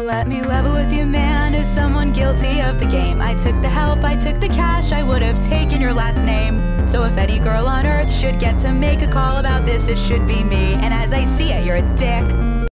Let me level with you, man, Is someone guilty of the game. I took the help, I took the cash, I would have taken your last name. So if any girl on earth should get to make a call about this, it should be me. And as I see it, you're a dick.